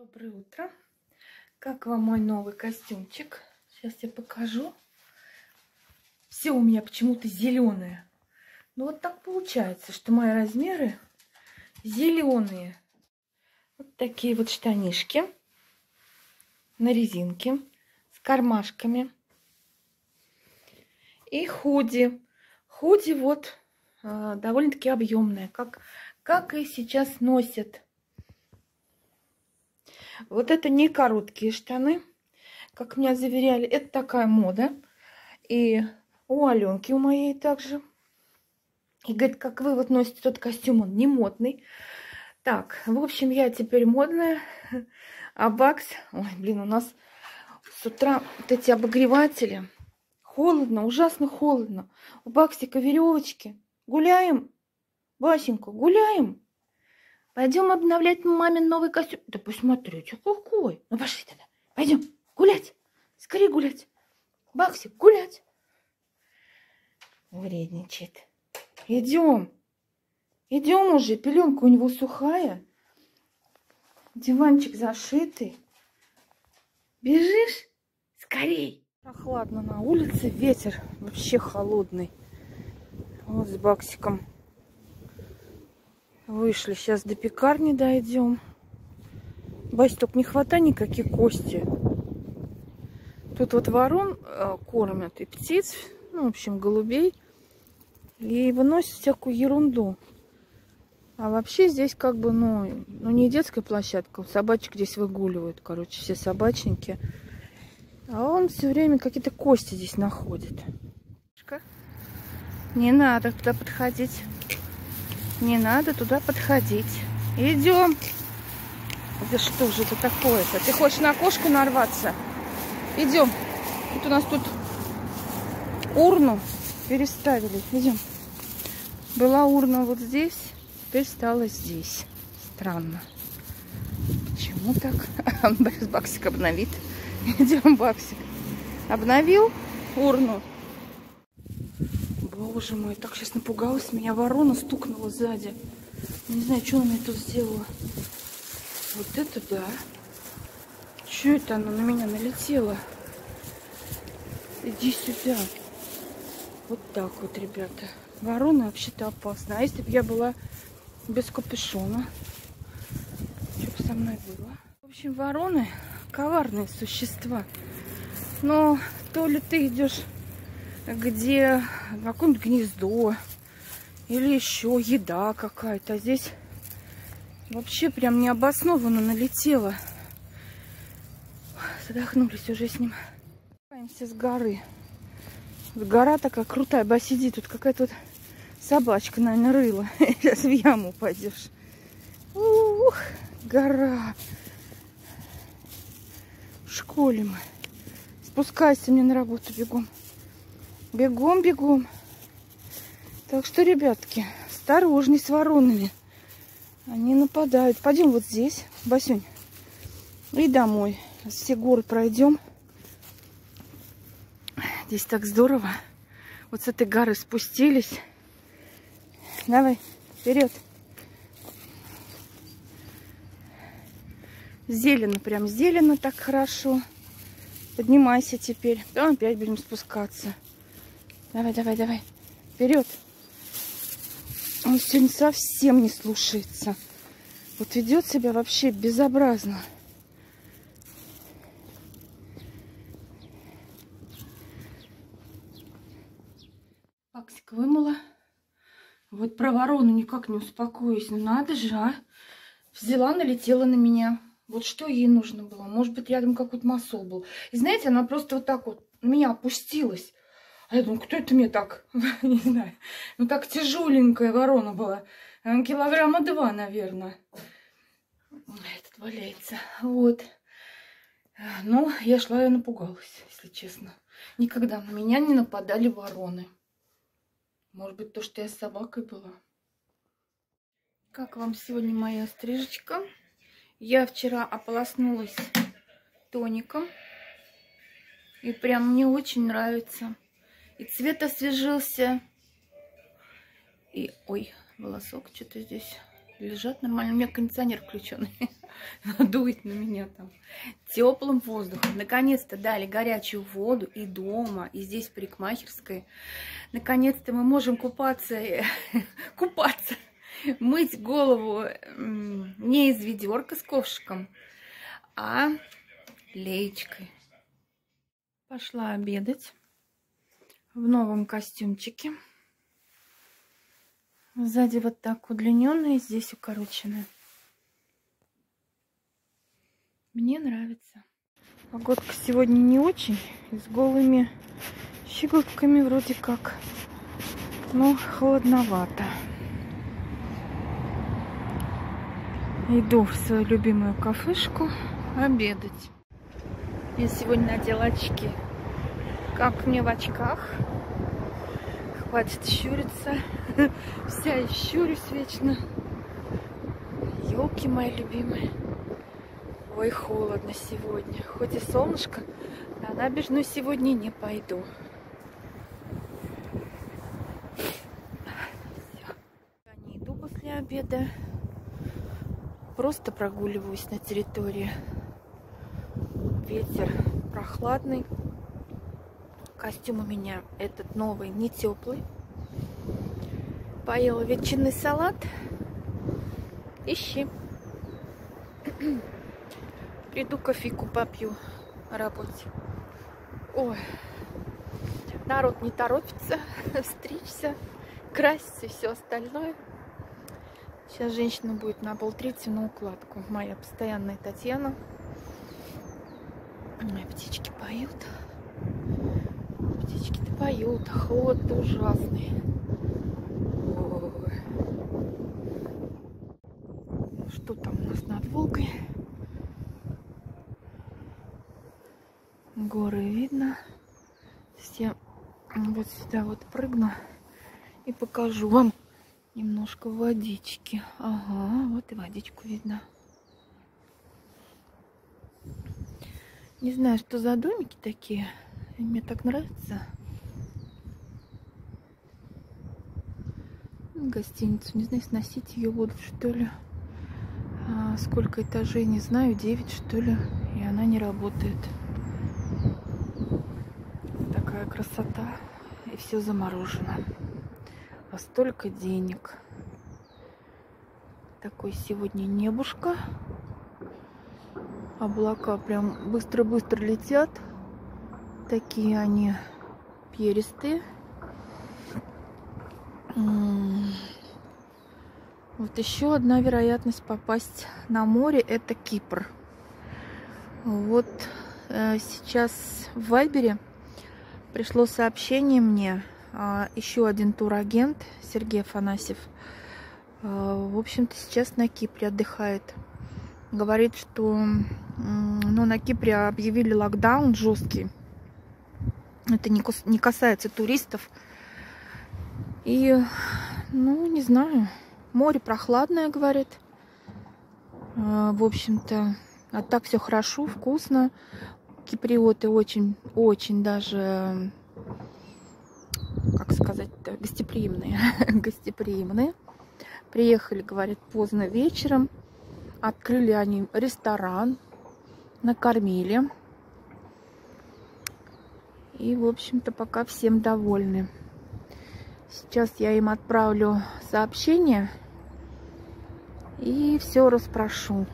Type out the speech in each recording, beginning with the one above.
Доброе утро. Как вам мой новый костюмчик? Сейчас я покажу. Все у меня почему-то зеленое. Ну вот так получается, что мои размеры зеленые. Вот такие вот штанишки на резинке с кармашками. И худи. Худи вот э, довольно-таки объемная, как, как и сейчас носят. Вот это не короткие штаны, как меня заверяли, это такая мода. И у Аленки, у моей также. И говорит, как вы вот носите тот костюм, он не модный. Так, в общем, я теперь модная. А Бакс... Ой, блин, у нас с утра вот эти обогреватели. Холодно, ужасно холодно. У Баксика веревочки. Гуляем? Васенька, гуляем? Пойдем обновлять мамин новый костюм. Да посмотрите, какой. Ну пошли тогда. Пойдем гулять. Скорее гулять. Баксик, гулять. Вредничает. Идем. Идем уже. Пеленка у него сухая. Диванчик зашитый. Бежишь? Скорей. Прохладно на улице. Ветер вообще холодный. Вот с Баксиком. Вышли. Сейчас до пекарни дойдем. Бась, только не хватай никаких кости. Тут вот ворон э, кормят и птиц, ну, в общем, голубей. И выносят всякую ерунду. А вообще здесь как бы, ну, ну не детская площадка. Собачек здесь выгуливают, короче, все собачники. А он все время какие-то кости здесь находит. Не надо туда подходить. Не надо туда подходить. Идем. Да что же это такое-то? Ты хочешь на кошку нарваться? Идем. Вот у нас тут урну переставили. Идем. Была урна вот здесь, теперь стала здесь. Странно. Почему так? Баксик обновит. Идем, Баксик. Обновил урну. Боже мой, так сейчас напугалась. Меня ворона стукнула сзади. Не знаю, что она мне тут сделала. Вот это да. Что это она на меня налетела? Иди сюда. Вот так вот, ребята. Ворона вообще-то опасна. А если бы я была без капюшона? Что бы со мной было? В общем, вороны коварные существа. Но то ли ты идешь где какое-нибудь гнездо или еще еда какая-то. А здесь вообще прям необоснованно налетела. Задохнулись уже с ним. Спускаемся с горы. Вот гора такая крутая, ба сидит. Тут какая-то вот собачка, наверное, рыла. Сейчас в яму упадешь. Ух, гора. В школе мы. Спускайся мне на работу бегом. Бегом, бегом. Так что, ребятки, осторожней с воронами. Они нападают. Пойдем вот здесь, Басюнь. И домой. Все горы пройдем. Здесь так здорово. Вот с этой горы спустились. Давай, вперед. Зелено, прям зелено так хорошо. Поднимайся теперь. Потом опять будем спускаться. Давай, давай, давай. Вперед. Он сегодня совсем не слушается. Вот ведет себя вообще безобразно. Аксик вымыла. Вот про ворону никак не успокоюсь. Ну надо же, а. Взяла, налетела на меня. Вот что ей нужно было. Может быть, рядом какой-то масол был. И знаете, она просто вот так вот меня опустилась. А я думаю, кто это мне так, не знаю, ну так тяжеленькая ворона была. Килограмма два, наверное. Этот валяется. Вот. Ну, я шла и напугалась, если честно. Никогда на меня не нападали вороны. Может быть, то, что я с собакой была. Как вам сегодня моя стрижечка? Я вчера ополоснулась тоником. И прям мне очень нравится. И цвет освежился. И, ой, волосок что-то здесь лежат нормально. У меня кондиционер включенный. Дует на меня там теплым воздухом. Наконец-то дали горячую воду и дома, и здесь в парикмахерской. Наконец-то мы можем купаться, купаться, мыть голову не из ведерка с ковшиком, а леечкой. Пошла обедать в новом костюмчике. Сзади вот так удлиненные, здесь укороченные. Мне нравится. Погодка сегодня не очень, с голыми щеголками вроде как. Но холодновато. Иду в свою любимую кафешку обедать. Я сегодня надела очки. Как мне в очках? Хватит щуриться. Вся и щурюсь вечно. Елки мои любимые. Ой, холодно сегодня. Хоть и солнышко, на набережную сегодня не пойду. Все. Не иду после обеда. Просто прогуливаюсь на территории. Ветер прохладный. Костюм у меня этот новый, не теплый. Поела ветчинный салат. Ищи. Приду кофейку попью на работе. Ой, народ не торопится стричься, краситься и все остальное. Сейчас женщина будет на полтретьего на укладку. Моя постоянная Татьяна. Мои птички поют поют, а холод ужасный. Ой. Что там у нас над Волгой? Горы видно. Я вот сюда вот прыгну и покажу вам немножко водички. Ага, вот и водичку видно. Не знаю, что за домики такие. Мне так нравится. Гостиницу. Не знаю, сносить ее будут, что ли. А сколько этажей, не знаю. 9, что ли. И она не работает. Такая красота. И все заморожено. А столько денег. Такой сегодня небушка. Облака прям быстро-быстро летят. Такие они перистые. Вот еще одна вероятность попасть на море это Кипр. Вот э, сейчас в Вайбере пришло сообщение мне. Э, еще один турагент Сергей Афанасьев. Э, в общем-то сейчас на Кипре отдыхает. Говорит, что ну, на Кипре объявили локдаун жесткий. Это не касается туристов. И, ну, не знаю, море прохладное, говорит. А, в общем-то, а так все хорошо, вкусно. Киприоты очень, очень даже, как сказать-то, гостеприимные. гостеприимные. Приехали, говорит, поздно вечером. Открыли они ресторан, накормили. И, в общем-то, пока всем довольны. Сейчас я им отправлю сообщение и все расспрошу.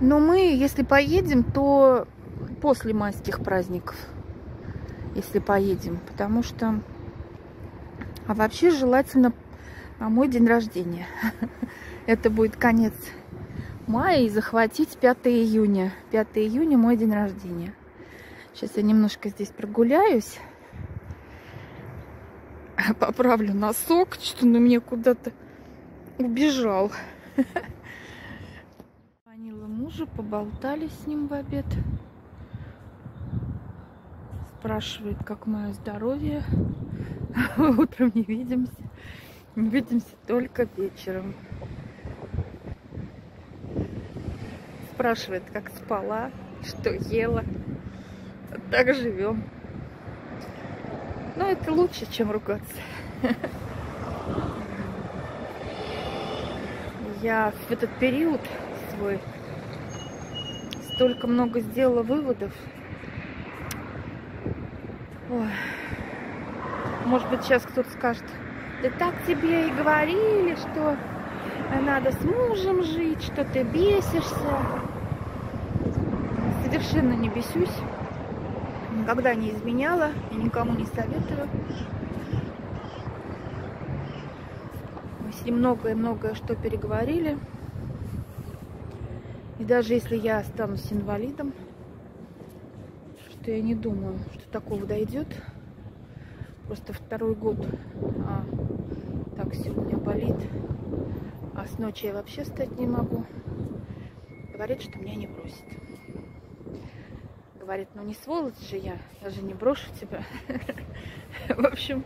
Но мы, если поедем, то после майских праздников, если поедем, потому что... А вообще желательно на мой день рождения. Это будет конец мая и захватить 5 июня. 5 июня мой день рождения. Сейчас я немножко здесь прогуляюсь. Поправлю носок, что на мне куда-то убежал. Звонила мужу, поболтали с ним в обед. Спрашивает, как мое здоровье. Утром не видимся. Не видимся только вечером. Спрашивает, как спала, что ела так живем. Но это лучше, чем ругаться. Я в этот период свой столько много сделала выводов. Ой. Может быть, сейчас кто-то скажет, да так тебе и говорили, что надо с мужем жить, что ты бесишься. Совершенно не бесюсь. Никогда не изменяла и никому не советую. Мы с ним многое-многое что переговорили. И даже если я останусь инвалидом, что я не думаю, что такого дойдет. Просто второй год а, так меня болит. А с ночи я вообще встать не могу. Говорит, что меня не бросит. Говорит, ну не сволочь же я, я же не брошу тебя. В общем,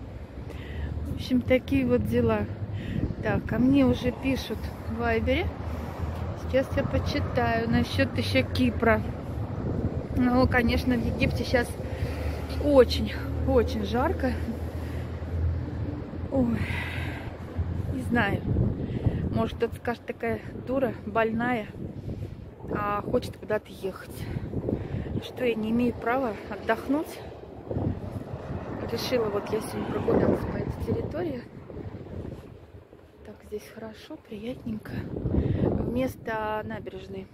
в общем, такие вот дела. Так, ко мне уже пишут в Вайбере. Сейчас я почитаю насчет еще Кипра. Ну, конечно, в Египте сейчас очень, очень жарко. Ой, не знаю. Может, кто-то скажет, такая дура, больная, а хочет куда-то ехать. Что я не имею права отдохнуть. Решила, вот я сегодня прогулялась по этой территории. Так, здесь хорошо, приятненько. Вместо набережной.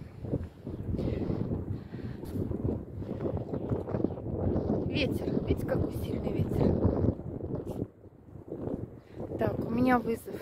Ветер. Видите, какой сильный ветер? Так, у меня вызов